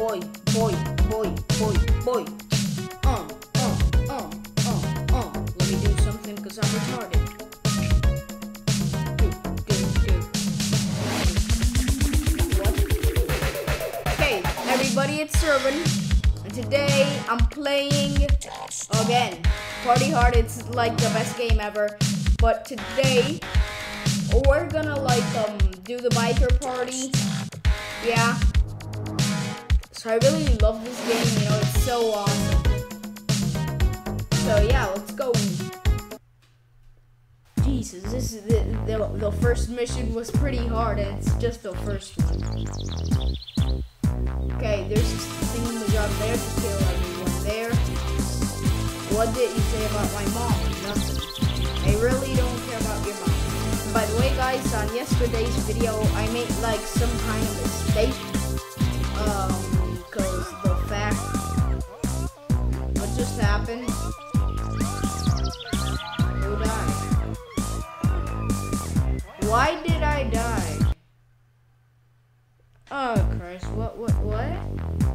boy, boy, boy, boy, boy. Uh, uh, uh, uh, uh. Let me do something because I'm retarded. Okay, everybody, it's Zervan. And today I'm playing again. Party Hard, it's like the best game ever. But today we're gonna like um do the biker party. Yeah. So I really love this game, you know, it's so awesome. So yeah, let's go. Jesus, this is the, the, the first mission was pretty hard and it's just the first one. Okay, there's this thing in the job there to kill everyone there. What did you say about my mom? Nothing. I really don't care about your mom. By the way, guys, on yesterday's video, I made like some kind of mistake. Um, just? Why did I die? Oh Christ! What? What? What?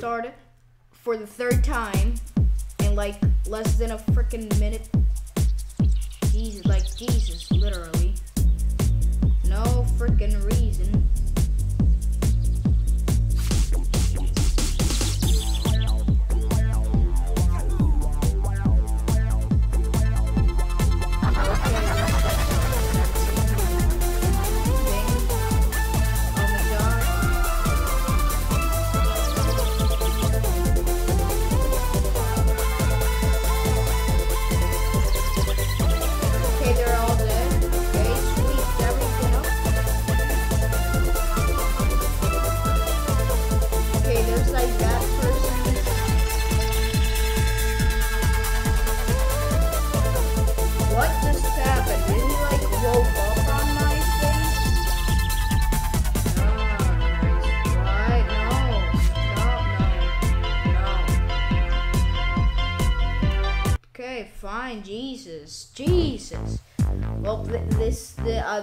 It for the third time in like less than a freaking minute. Jesus, like Jesus, literally.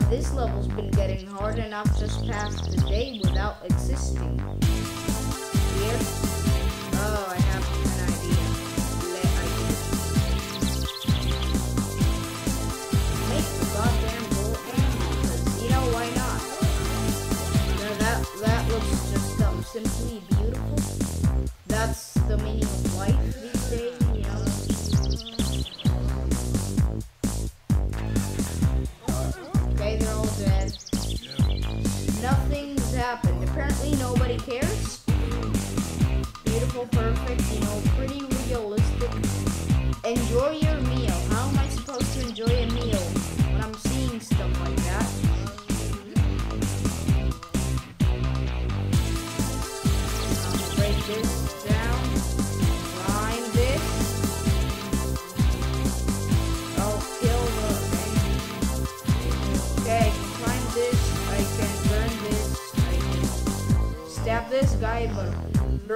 This level's been getting hard enough just past the day without existing.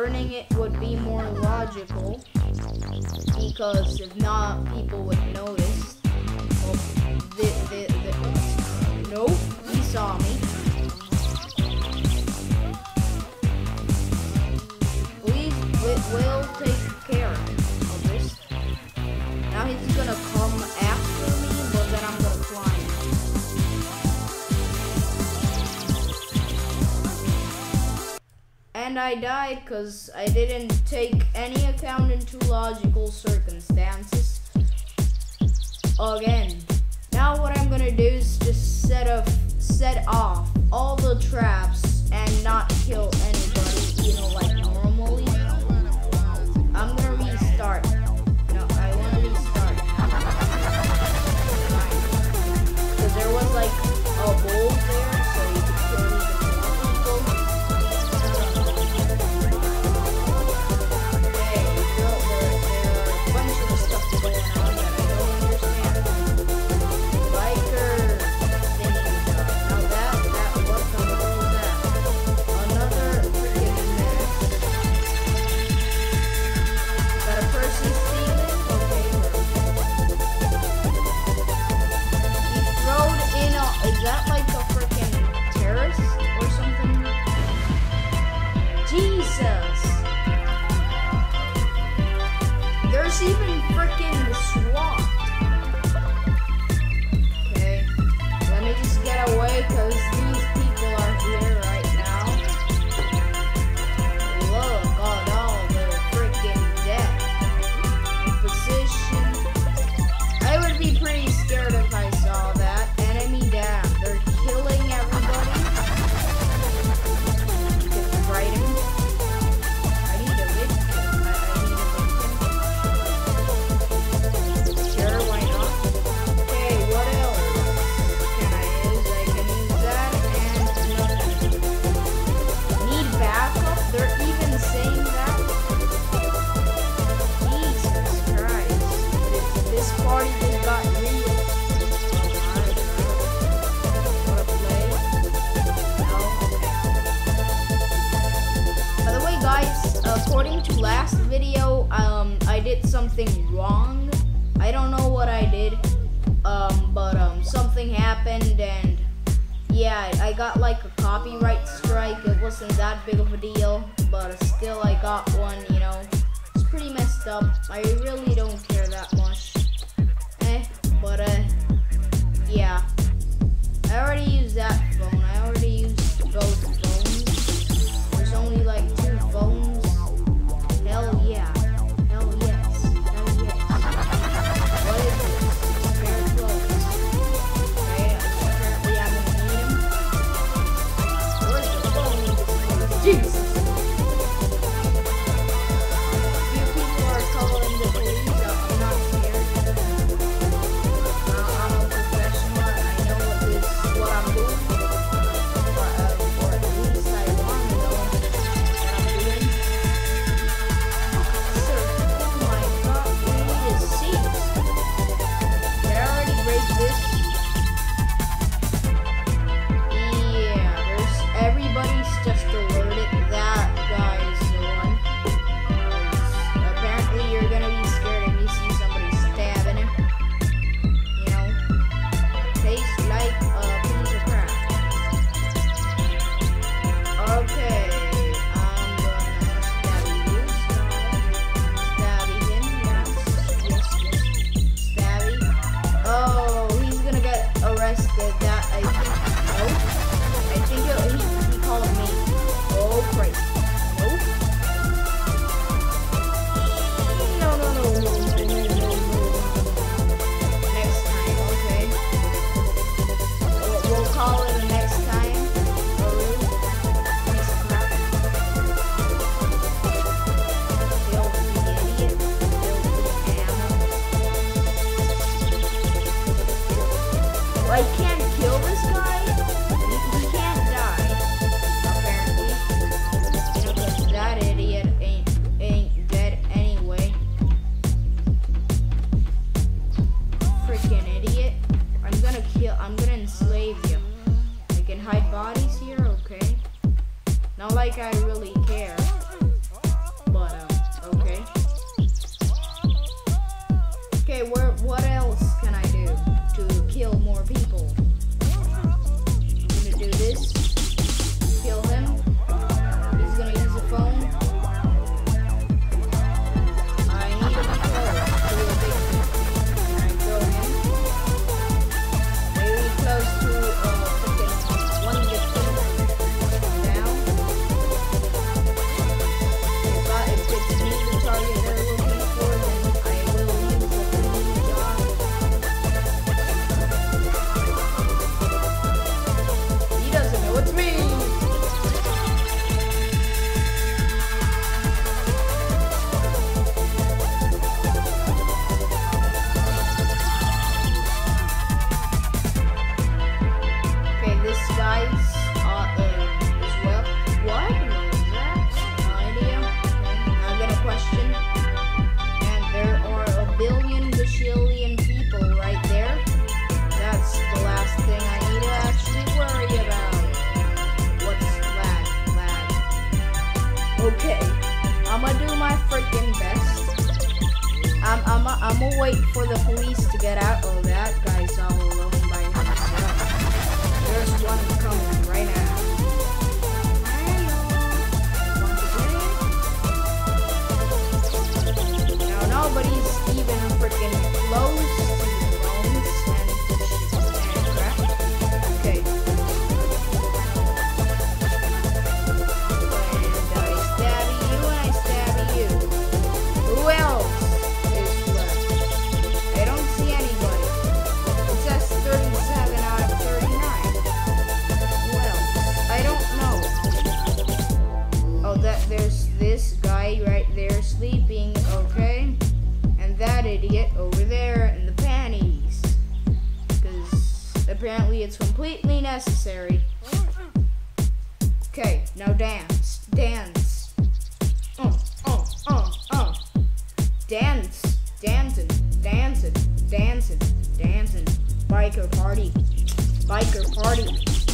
Burning it would be more logical. Because if not, people would And I died because I didn't take any account into logical circumstances. Again. Now what I'm gonna do is just set up set off all the traps and not kill anybody, you know, like normally. I'm gonna restart. No, I wanna restart. Because there was like a bowl sheep got one, you know. It's pretty messed up. I really don't I can't. This guy right there sleeping, okay? And that idiot over there in the panties. Because apparently it's completely necessary. Okay, now dance. Dance. Oh, oh, oh, oh. Dance. Dancing. Dancing. Dancing. Dancing. Biker party. Biker party.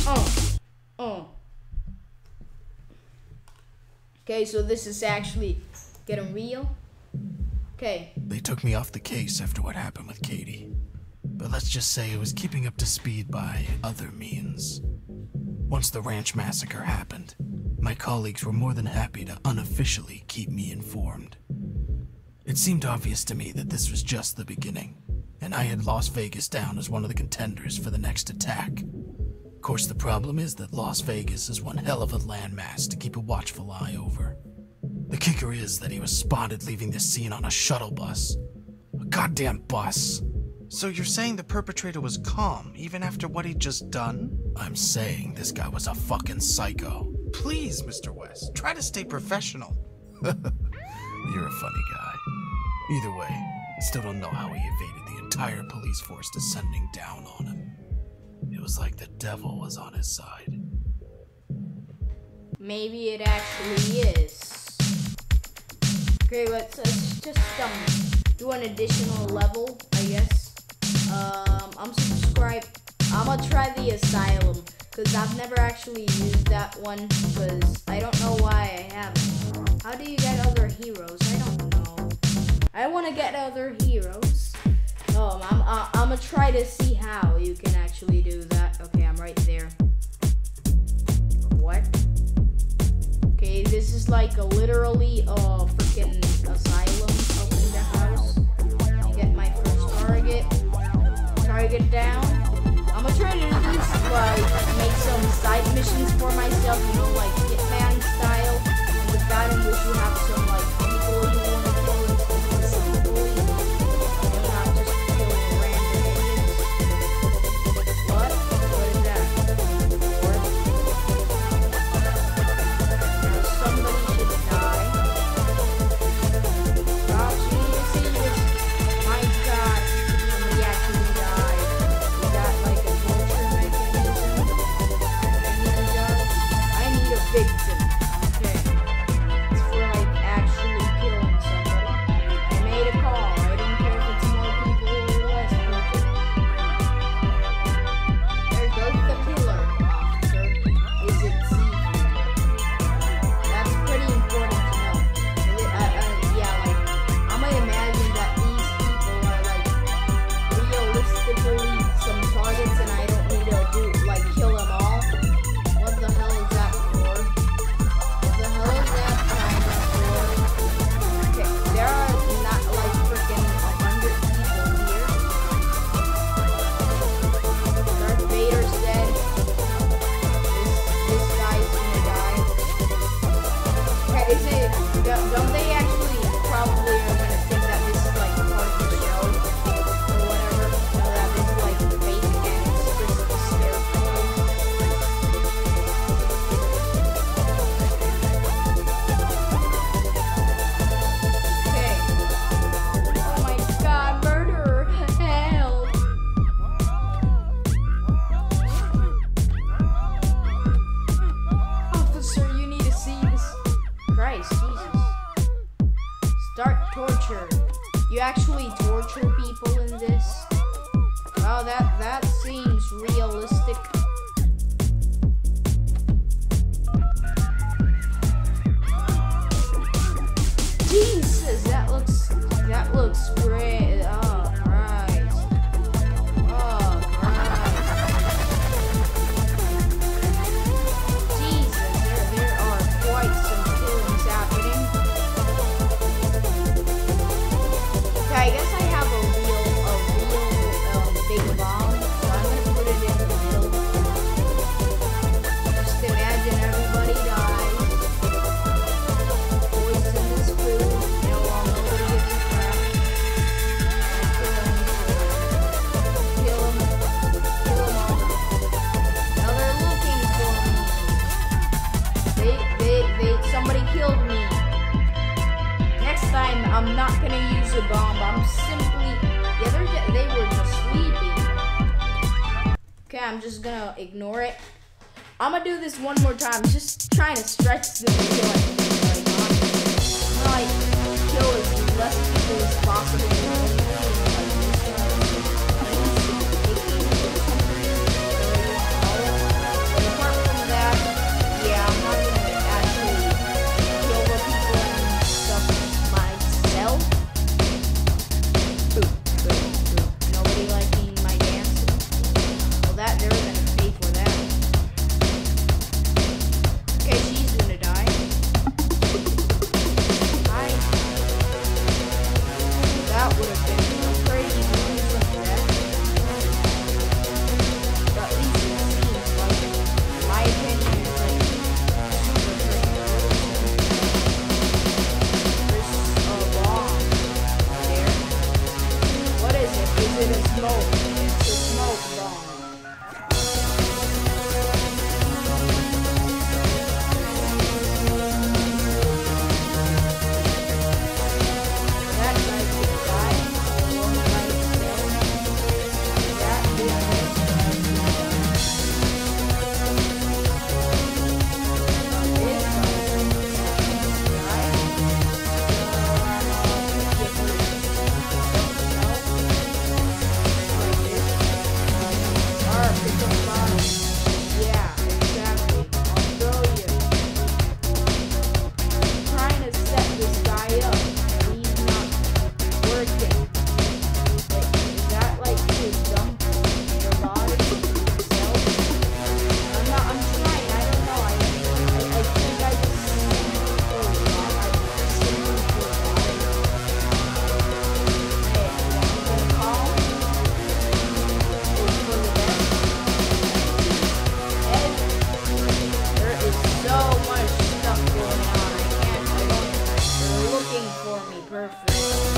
Oh. Okay, so this is actually getting real. Okay. They took me off the case after what happened with Katie. But let's just say it was keeping up to speed by other means. Once the ranch massacre happened, my colleagues were more than happy to unofficially keep me informed. It seemed obvious to me that this was just the beginning, and I had Las Vegas down as one of the contenders for the next attack. Of course, the problem is that Las Vegas is one hell of a landmass to keep a watchful eye over. The kicker is that he was spotted leaving the scene on a shuttle bus. A goddamn bus. So you're saying the perpetrator was calm even after what he'd just done? I'm saying this guy was a fucking psycho. Please, Mr. West, try to stay professional. You're a funny guy. Either way, I still don't know how he evaded the entire police force descending down on him. It was like the devil was on his side. Maybe it actually is. Okay, let's, let's just um do an additional level, I guess. Um, I'm subscribed. I'm gonna try the asylum because I've never actually used that one because I don't know why I haven't. How do you get other heroes? I don't know. I want to get other heroes. Um, I'm uh, I'm gonna try to see how you can actually do that. Okay, I'm right there. What? Okay, this is like a literally a freaking asylum up in the house. Get my first target. Target down. I'm gonna try to do this like make some side missions for myself, you know, like Hitman style. And with that in which you have some like bomb. I'm simply, yeah, they're, ju- they were just sleeping. Okay, I'm just gonna ignore it. I'm gonna do this one more time, just trying to stretch the video. Like, like, kill as less people as possible. know. perfect.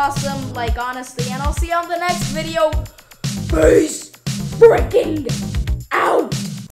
awesome, like honestly. And I'll see you on the next video. Peace freaking out.